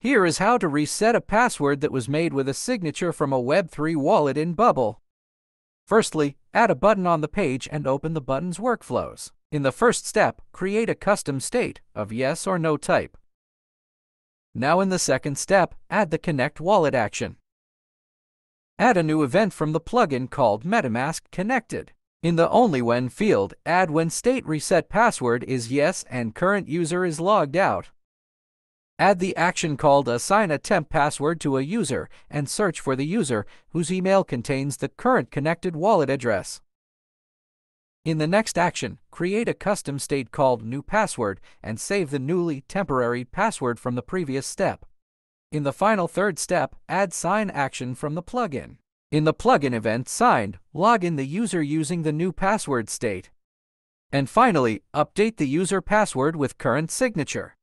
Here is how to reset a password that was made with a signature from a Web3 wallet in Bubble. Firstly, add a button on the page and open the button's workflows. In the first step, create a custom state of yes or no type. Now in the second step, add the Connect Wallet action. Add a new event from the plugin called MetaMask Connected. In the Only When field, add when state reset password is yes and current user is logged out. Add the action called Assign a temp password to a user and search for the user whose email contains the current connected wallet address. In the next action, create a custom state called New Password and save the newly temporary password from the previous step. In the final third step, add sign action from the plugin. In the plugin event signed, log in the user using the new password state. And finally, update the user password with current signature.